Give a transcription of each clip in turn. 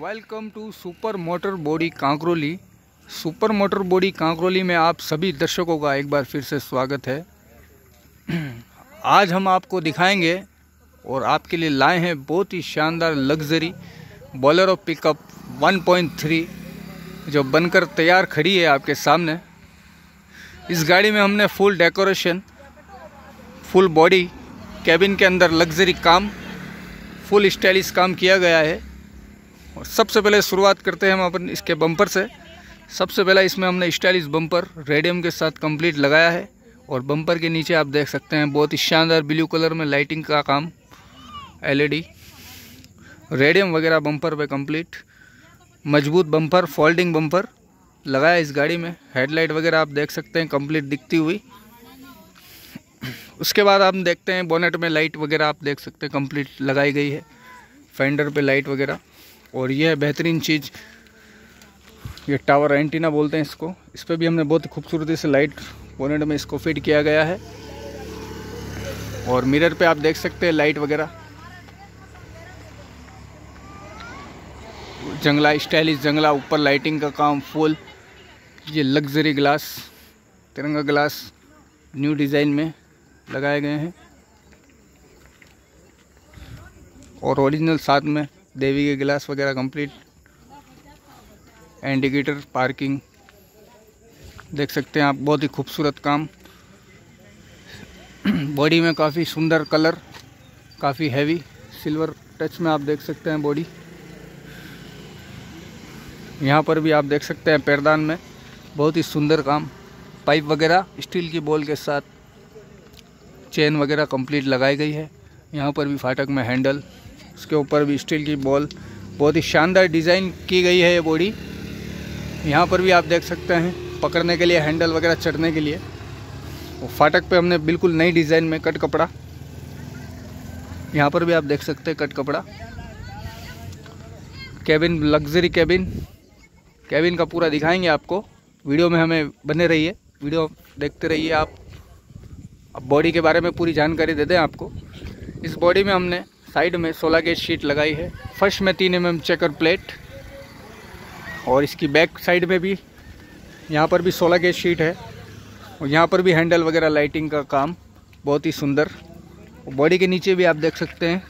Welcome to super motor body Kankroli. Super motor body Kankroli में आप सभी दर्शकों का एक बार फिर से स्वागत है। आज हम आपको दिखाएँगे और आपके लिए लाए हैं बहुत ही शानदार लग्जरी बॉलर ऑफ़ पिकअप 1.3 जो बनकर तैयार खड़ी है आपके सामने। इस गाड़ी में हमने full decoration, full body, cabin के अंदर लग्जरी काम, फुल स्टाइलिश काम किया गया है। और सबसे पहले शुरुआत करते हैं हम अपन इसके बम्पर से। सबसे पहले इसमें हमने स्टाइलिश बम्पर रेडियम के साथ कंप्लीट लगाया है और बम्पर के नीचे आप देख सकते हैं बहुत ही शानदार ब्लू कलर में लाइटिंग का काम एलईडी रेडियम वगैरह बम्पर पे कंप्लीट मज़बूत बम्पर फोल्डिंग बम्पर लगाया इस गाड़ी में। हेडलाइट वगैरह आप देख सकते हैं कंप्लीट दिखती हुई। उसके बाद आप देखते हैं बोनेट में लाइट वगैरह आप देख सकते हैं कंप्लीट लगाई गई है। फेंडर पे लाइट वगैरह। और ये है बेहतरीन चीज़, ये टावर एंटीना बोलते हैं इसको। इस पर भी हमने बहुत खूबसूरती से लाइट पोनेट में इसको फिट किया गया है। और मिरर पे आप देख सकते हैं लाइट वगैरह। जंगला स्टाइलिश जंगला, ऊपर लाइटिंग का काम फुल ये लग्जरी ग्लास तिरंगा ग्लास न्यू डिज़ाइन में लगाए गए हैं। और ओरिजिनल साथ में देवी के गिलास वगैरह कंप्लीट इंडिकेटर पार्किंग देख सकते हैं आप, बहुत ही खूबसूरत काम. बॉडी में काफ़ी सुंदर कलर काफ़ी हैवी सिल्वर टच में आप देख सकते हैं बॉडी यहाँ पर भी आप देख सकते हैं पैरदान में, बहुत ही सुंदर काम. पाइप वगैरह स्टील की बॉल के साथ चेन वगैरह कंप्लीट लगाई गई है. यहाँ पर भी फाटक में हैंडल उसके ऊपर भी स्टील की बॉल, बहुत ही शानदार डिज़ाइन की गई है ये बॉडी। यहाँ पर भी आप देख सकते हैं, पकड़ने के लिए, हैंडल वगैरह चढ़ने के लिए। फाटक पे हमने बिल्कुल नई डिज़ाइन में कट कपड़ा। यहाँ पर भी आप देख सकते हैं कट कपड़ा। कैबिन लग्जरी कैबिन कैबिन का पूरा दिखाएँगे आपको। वीडियो में हमें बने रहिए। वीडियो देखते रहिए आप। बॉडी के बारे में पूरी जानकारी दे दें आपको। इस बॉडी में हमने साइड में 16 गेज शीट लगाई है। फ़र्स्ट में तीन एम चेकर प्लेट और इसकी बैक साइड में भी यहाँ पर भी 16 गेज शीट है और यहाँ पर भी हैंडल वगैरह लाइटिंग का काम बहुत ही सुंदर। बॉडी के नीचे भी आप देख सकते हैं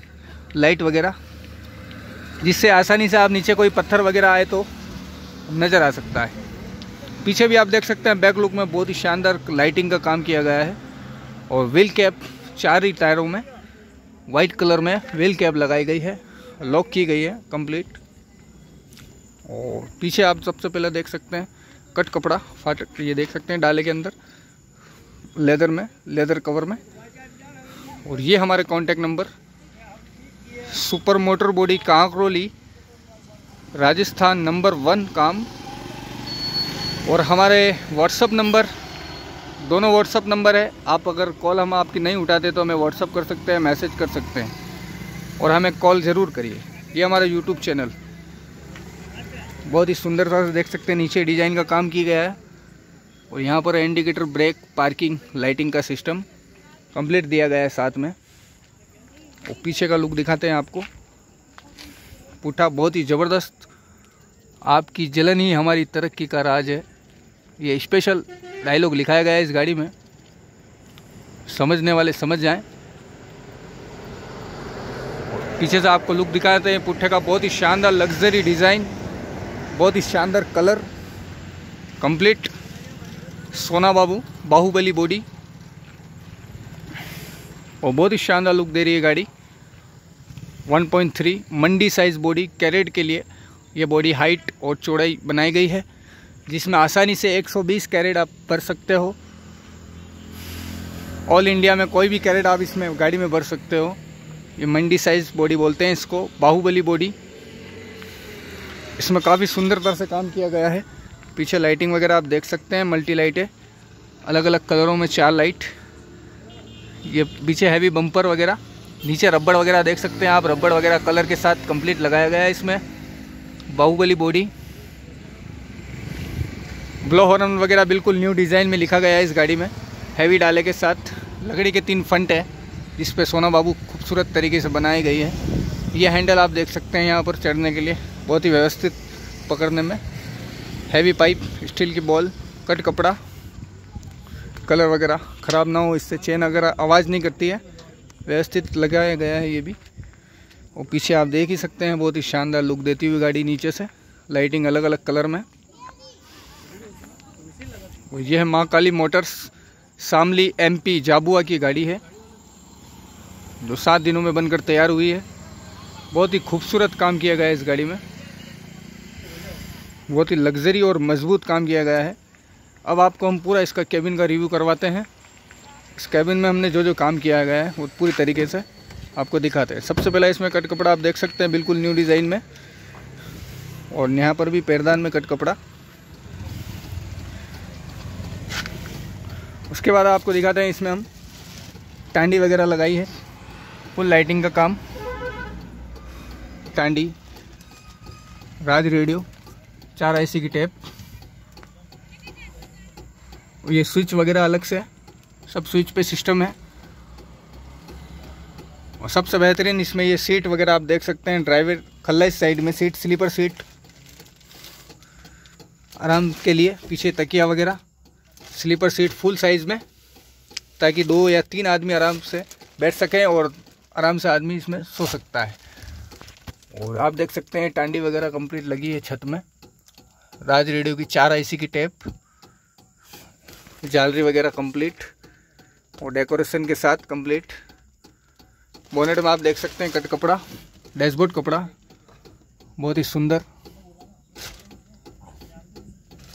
लाइट वगैरह, जिससे आसानी से आप नीचे कोई पत्थर वगैरह आए तो नज़र आ सकता है। पीछे भी आप देख सकते हैं बैक लुक में बहुत ही शानदार लाइटिंग का काम किया गया है और व्हील कैप चार ही टायरों में वाइट कलर में व्हील कैप लगाई गई है, लॉक की गई है कंप्लीट और पीछे आप सबसे पहले देख सकते हैं, कट कपड़ा फाटक ये देख सकते हैं डाले के अंदर, लेदर में, लेदर कवर में। और ये हमारे contact number super motor body Kankroli Rajasthan number one काम। और हमारे व्हाट्सअप नंबर दोनों व्हाट्सअप नंबर है। आप अगर कॉल हम आपकी नहीं उठाते तो हमें व्हाट्सअप कर सकते हैं मैसेज कर सकते हैं। और हमें कॉल ज़रूर करिए। ये हमारा यूट्यूब चैनल बहुत ही सुंदरता से देख सकते हैं, नीचे डिज़ाइन का काम किया गया है। और यहाँ पर इंडिकेटर ब्रेक पार्किंग लाइटिंग का सिस्टम कंप्लीट दिया गया है साथ में। और पीछे का लुक दिखाते हैं आपको। पुठा बहुत ही ज़बरदस्त। आपकी जलन ही हमारी तरक्की का राज है। ये स्पेशल डायलॉग लिखाया गया है इस गाड़ी में। समझने वाले समझ जाएँ। पीछे से आपको लुक दिखाते हैं पुट्ठे का बहुत ही शानदार लग्जरी डिज़ाइन बहुत ही शानदार कलर कंप्लीट सोना बाबू, बाहुबली बॉडी और बहुत ही शानदार लुक दे रही है गाड़ी। 1.3 मंडी साइज़ बॉडी कैरेट के लिए ये बॉडी हाइट और चौड़ाई बनाई गई है। जिसमें आसानी से 120 कैरेट आप भर सकते हो। ऑल इंडिया में कोई भी कैरेट आप इसमें गाड़ी में भर सकते हो। ये मंडी साइज़ बॉडी बोलते हैं इसको, बाहुबली बॉडी इसमें काफ़ी सुंदरता से काम किया गया है। पीछे लाइटिंग वगैरह आप देख सकते हैं मल्टी लाइटें अलग अलग कलरों में चार लाइट ये पीछे हैवी बम्पर वगैरह, नीचे रबड़ वगैरह देख सकते हैं आप। रबड़ वगैरह कलर के साथ कंप्लीट लगाया गया है इसमें। बाहुबली बॉडी ब्लो हॉर्न वगैरह बिल्कुल न्यू डिज़ाइन में लिखा गया है इस गाड़ी में। हैवी डाले के साथ लकड़ी के तीन फंट है जिस पे सोना बाबू खूबसूरत तरीके से बनाई गई है। ये हैंडल आप देख सकते हैं यहाँ पर चढ़ने के लिए, बहुत ही व्यवस्थित पकड़ने में। हैवी पाइप स्टील की बॉल कट कपड़ा कलर वगैरह ख़राब ना हो, इससे चेन वगैरह आवाज़ नहीं करती है, व्यवस्थित लगाया गया है ये भी। और पीछे आप देख ही सकते हैं, बहुत ही शानदार लुक देती हुई गाड़ी नीचे से। लाइटिंग अलग अलग कलर में। और ये है माँ काली मोटर्स शामली एमपी जाबुआ की गाड़ी है, जो सात दिनों में बनकर तैयार हुई है। बहुत ही खूबसूरत काम किया गया है इस गाड़ी में। बहुत ही लग्जरी और मज़बूत काम किया गया है। अब आपको हम पूरा इसका केबिन का रिव्यू करवाते हैं। इस केबिन में हमने जो जो काम किया गया है, वो पूरी तरीके से आपको दिखाते हैं। सबसे पहला इसमें कट कपड़ा आप देख सकते हैं, बिल्कुल न्यू डिज़ाइन में। और यहाँ पर भी पैरदान में कट कपड़ा। उसके बाद आपको दिखाते हैं इसमें हम टांडी वगैरह लगाई है। फुल लाइटिंग का काम। टांडी, राज रेडियो, चार आईसी की टेप ये स्विच वगैरह अलग से सब स्विच पे सिस्टम है। और सबसे बेहतरीन इसमें ये सीट वगैरह आप देख सकते हैं। ड्राइवर खल्ला इस साइड में सीट स्लीपर सीट आराम के लिए, पीछे तकिया वगैरह। स्लीपर सीट फुल साइज़ में, ताकि दो या तीन आदमी आराम से बैठ सकें और आराम से आदमी इसमें सो सकता है। और आप देख सकते हैं, टांडी वगैरह कंप्लीट लगी है छत में। राज रेडियो की चार आईसी की टेप, जालरी वगैरह कंप्लीट, और डेकोरेशन के साथ कंप्लीट। बोनेट में आप देख सकते हैं, कट कपड़ा, डैशबोर्ड कपड़ा, बहुत ही सुंदर।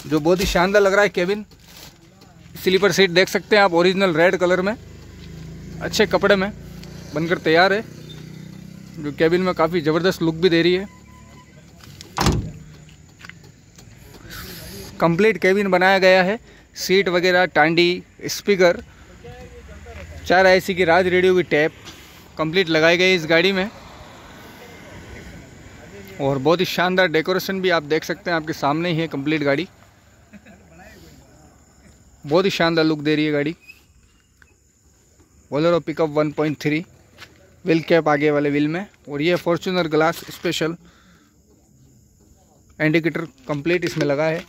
जो बहुत ही शानदार लग रहा है केबिन स्लीपर सीट देख सकते हैं आप, ओरिजिनल रेड कलर में। अच्छे कपड़े में बनकर तैयार है, जो केबिन में काफ़ी ज़बरदस्त लुक भी दे रही है। कंप्लीट केबिन बनाया गया है, सीट वगैरह, टांडी, स्पीकर, चार आईसी की राज रेडियो की टैप कंप्लीट लगाई गई इस गाड़ी में। और बहुत ही शानदार डेकोरेशन भी आप देख सकते हैं, आपके सामने ही है कंप्लीट गाड़ी। बहुत ही शानदार लुक दे रही है गाड़ी। बोलेरो पिकअप 1.3 व्हील कैप आगे वाले व्हील में। और ये Fortuner glass special indicator complete इसमें लगा है।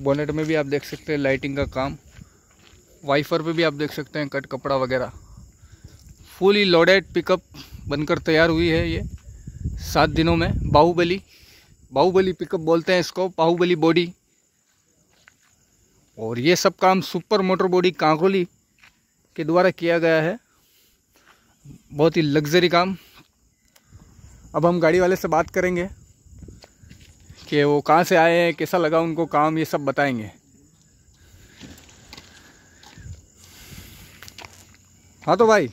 बोनेट में भी आप देख सकते हैं लाइटिंग का काम। वाइफर पे भी आप देख सकते हैं कट कपड़ा वगैरह। फुली लोडेड पिकअप बनकर तैयार हुई है ये। सात दिनों में। बाहुबली। बाहुबली पिकअप बोलते हैं इसको। बाहुबली बॉडी और ये सब काम सुपर मोटर बॉडी कांकोली के द्वारा किया गया है। बहुत ही लग्जरी काम। अब हम गाड़ी वाले से बात करेंगे कि वो कहाँ से आए हैं कैसा लगा उनको काम ये सब बताएँगे। हाँ तो भाई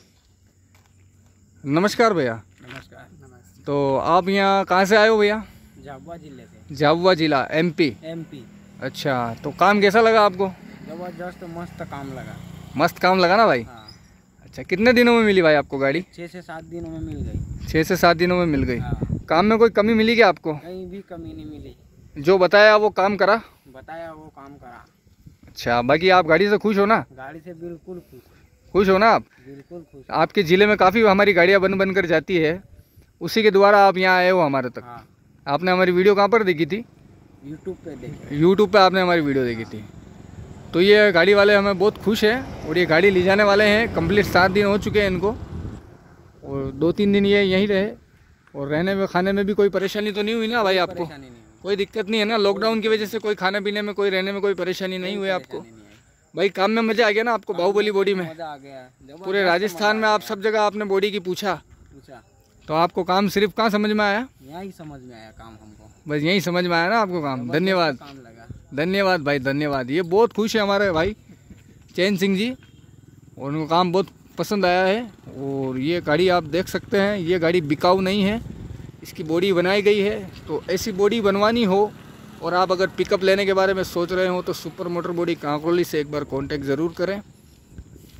नमस्कार भैया। नमस्कार। नमस्कार तो आप यहाँ कहाँ से आए हो भैया? झाबुआ ज़िले से। झाबुआ जिला एमपी एमपी अच्छा तो काम कैसा लगा आपको? ज़बरदस्त मस्त काम लगा। मस्त काम लगा ना भाई? हाँ। अच्छा कितने दिनों में मिली भाई आपको गाड़ी? छः से सात दिनों में मिल गई। छः से सात दिनों में मिल गई। हाँ। काम में कोई कमी मिली क्या आपको? कहीं भी कमी नहीं मिली। जो बताया वो काम करा? बताया वो काम करा। अच्छा बाकी आप गाड़ी से खुश हो ना? गाड़ी से बिल्कुल खुश। खुश हो ना आप? बिल्कुल खुश। आपके ज़िले में काफ़ी हमारी गाड़ियाँ बन बन कर जाती है। उसी के द्वारा आप यहाँ आए हो हमारे तक। हाँ। आपने हमारी वीडियो कहाँ पर देखी थी? यूट्यूब पे देखे। यूट्यूब पे आपने हमारी वीडियो देखी थी। तो ये गाड़ी वाले हमें बहुत खुश हैं और ये गाड़ी ले जाने वाले हैं। कंप्लीट सात दिन हो चुके हैं इनको। और दो तीन दिन ये यहीं रहे। और रहने में खाने में भी कोई परेशानी तो नहीं हुई ना भाई आपको? कोई दिक्कत नहीं है ना? लॉकडाउन की वजह से कोई खाने पीने में कोई रहने में कोई परेशानी नहीं हुई आपको? भाई काम में मज़ा आ गया ना आपको बाहुबली बॉडी में? पूरे राजस्थान में आप सब जगह आपने बॉडी की पूछा। पूछा। तो आपको काम सिर्फ़ कहाँ समझ में आया? यहाँ समझ में आया काम हमको। बस यही समझ में आया ना आपको काम? धन्यवाद। लगा। धन्यवाद भाई धन्यवाद। ये बहुत खुश है हमारे भाई चैन सिंह जी। और उनको काम बहुत पसंद आया है। और ये गाड़ी आप देख सकते हैं ये गाड़ी बिकाऊ नहीं है। इसकी बॉडी बनाई गई है। तो ऐसी बॉडी बनवानी हो और आप अगर पिकअप लेने के बारे में सोच रहे हो तो सुपर मोटर बॉडी कांकोली से एक बार कांटेक्ट ज़रूर करें।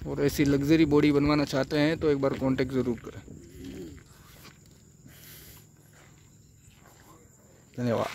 और ऐसी लग्जरी बॉडी बनवाना चाहते हैं तो एक बार कांटेक्ट ज़रूर करें। धन्यवाद